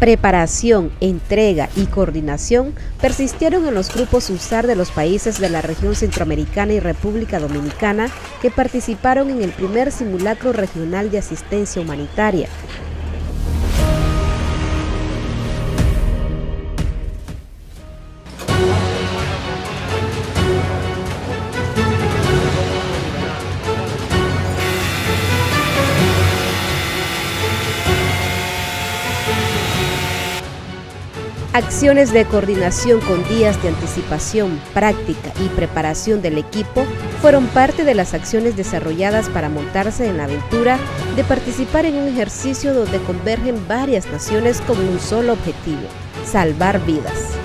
Preparación, entrega y coordinación persistieron en los grupos USAR de los países de la región centroamericana y República Dominicana que participaron en el primer simulacro regional de asistencia humanitaria, Acciones de coordinación con días de anticipación, práctica y preparación del equipo fueron parte de las acciones desarrolladas para montarse en la aventura de participar en un ejercicio donde convergen varias naciones con un solo objetivo, salvar vidas.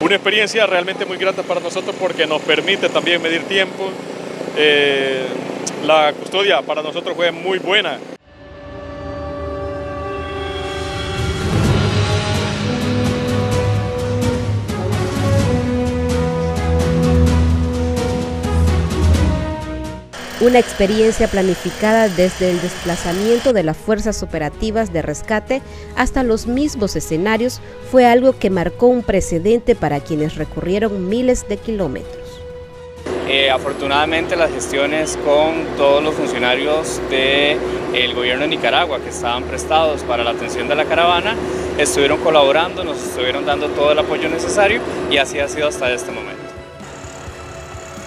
Una experiencia realmente muy grata para nosotros porque nos permite también medir tiempo. Eh, la custodia para nosotros fue muy buena. Una experiencia planificada desde el desplazamiento de las fuerzas operativas de rescate hasta los mismos escenarios fue algo que marcó un precedente para quienes recurrieron miles de kilómetros. Eh, afortunadamente las gestiones con todos los funcionarios del gobierno de Nicaragua que estaban prestados para la atención de la caravana estuvieron colaborando, nos estuvieron dando todo el apoyo necesario y así ha sido hasta este momento.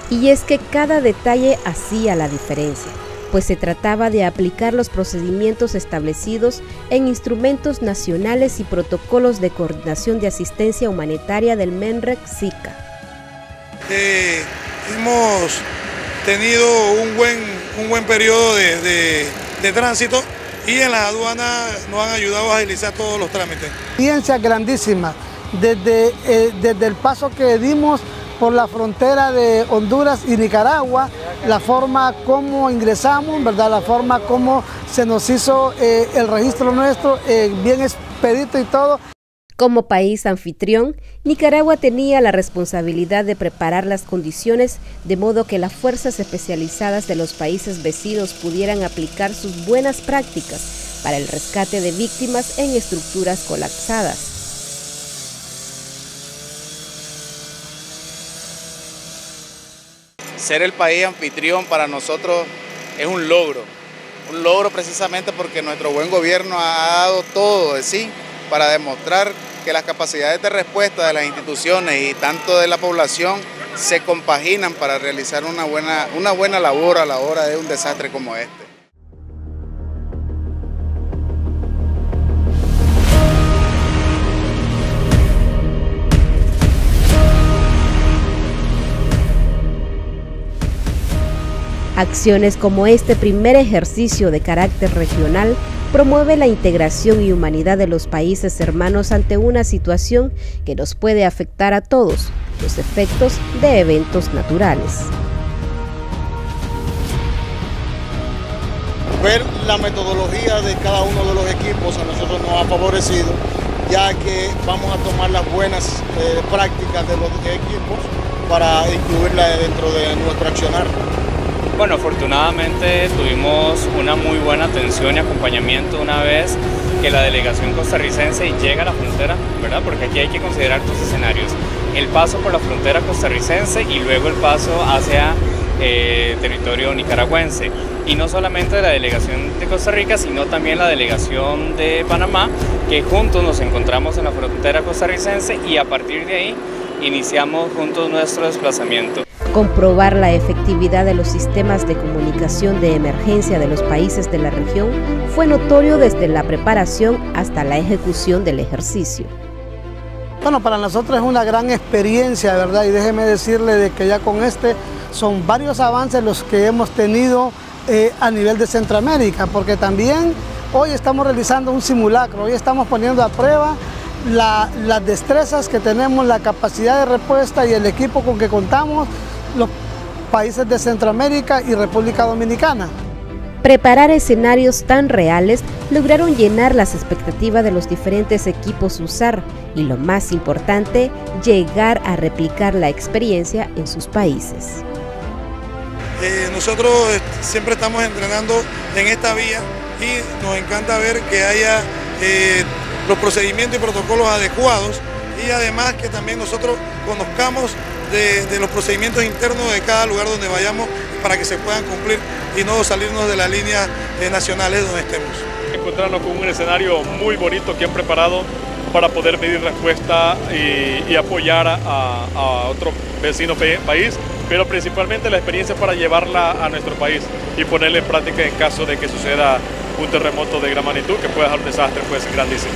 Y es que cada detalle hacía la diferencia, pues se trataba de aplicar los procedimientos establecidos en instrumentos nacionales y protocolos de coordinación de asistencia humanitaria del MENREC SICA. Eh, hemos tenido un buen, un buen periodo de, tránsito y en las aduanas nos han ayudado a agilizar todos los trámites. Experiencia grandísima, desde, eh, desde el paso que dimos por la frontera de Honduras y Nicaragua, la forma como ingresamos, ¿verdad? la forma como se nos hizo eh, el registro nuestro, eh, bien expedito y todo. Como país anfitrión, Nicaragua tenía la responsabilidad de preparar las condiciones de modo que las fuerzas especializadas de los países vecinos pudieran aplicar sus buenas prácticas para el rescate de víctimas en estructuras colapsadas. Ser el país anfitrión para nosotros es un logro, un logro precisamente porque nuestro buen gobierno ha dado todo sí para demostrar que las capacidades de respuesta de las instituciones y tanto de la población se compaginan para realizar una buena, una buena labor a la hora de un desastre como este. Acciones como este primer ejercicio de carácter regional promueve la integración y humanidad de los países hermanos ante una situación que nos puede afectar a todos, los efectos de eventos naturales. Ver la metodología de cada uno de los equipos a nosotros nos ha favorecido, ya que vamos a tomar las buenas eh, prácticas de los equipos para incluirlas dentro de nuestro accionar. Bueno, afortunadamente tuvimos una muy buena atención y acompañamiento una vez que la delegación costarricense llega a la frontera, ¿verdad? Porque aquí hay que considerar dos escenarios. El paso por la frontera costarricense y luego el paso hacia eh, territorio nicaragüense. Y no solamente la delegación de Costa Rica, sino también la delegación de Panamá, que juntos nos encontramos en la frontera costarricense y a partir de ahí iniciamos juntos nuestro desplazamiento. Comprobar la efectividad de los sistemas de comunicación de emergencia de los países de la región fue notorio desde la preparación hasta la ejecución del ejercicio. Bueno, para nosotros es una gran experiencia, ¿verdad? Y déjeme decirle de que ya con este son varios avances los que hemos tenido eh, a nivel de Centroamérica, porque también hoy estamos realizando un simulacro, hoy estamos poniendo a prueba las destrezas que tenemos, la capacidad de respuesta y el equipo con que contamos los países de Centroamérica y República Dominicana. Preparar escenarios tan reales lograron llenar las expectativas de los diferentes equipos USAR y lo más importante, llegar a replicar la experiencia en sus países. Eh, nosotros siempre estamos entrenando en esta vía y nos encanta ver que haya eh, los procedimientos y protocolos adecuados y además que también nosotros conozcamos de, los procedimientos internos de cada lugar donde vayamos para que se puedan cumplir y no salirnos de las líneas eh, nacionales donde estemos. Encontrarnos con un escenario muy bonito que han preparado para poder pedir respuesta y, apoyar a, otro vecino país, pero principalmente la experiencia para llevarla a nuestro país y ponerla en práctica en caso de que suceda un terremoto de gran magnitud que puede dar un desastre pues grandísimo.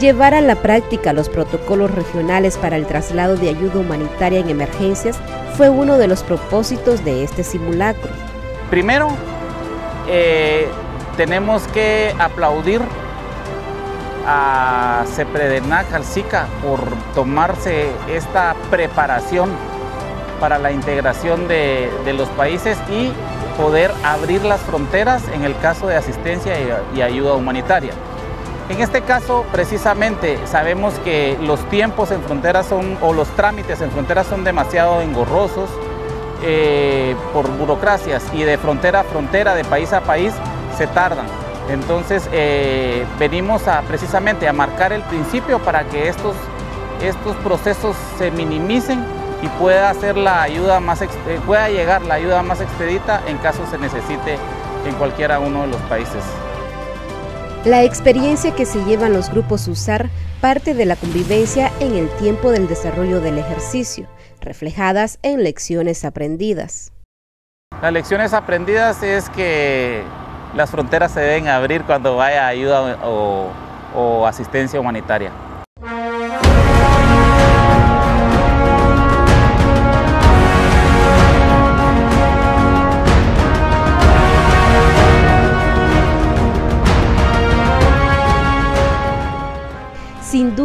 Llevar a la práctica los protocolos regionales para el traslado de ayuda humanitaria en emergencias fue uno de los propósitos de este simulacro. Primero, eh, tenemos que aplaudir a Cepredena Jalsica por tomarse esta preparación para la integración de, los países y poder abrir las fronteras en el caso de asistencia y ayuda humanitaria. En este caso, precisamente, sabemos que los tiempos en fronteras son, o los trámites en fronteras son demasiado engorrosos eh, por burocracias y de frontera a frontera, de país a país, se tardan. Entonces, eh, venimos a, precisamente a marcar el principio para que estos, estos procesos se minimicen y pueda, hacer la ayuda más, eh, pueda llegar la ayuda más expedita en caso se necesite en cualquiera uno de los países. La experiencia que se llevan los grupos USAR parte de la convivencia en el tiempo del desarrollo del ejercicio, reflejadas en lecciones aprendidas. Las lecciones aprendidas es que las fronteras se deben abrir cuando vaya ayuda o, o asistencia humanitaria.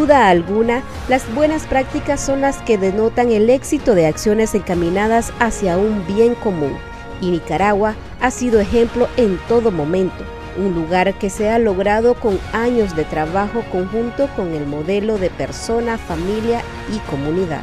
Duda alguna, las buenas prácticas son las que denotan el éxito de acciones encaminadas hacia un bien común. Y Nicaragua ha sido ejemplo en todo momento, un lugar que se ha logrado con años de trabajo conjunto con el modelo de persona, familia y comunidad.